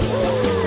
Woo!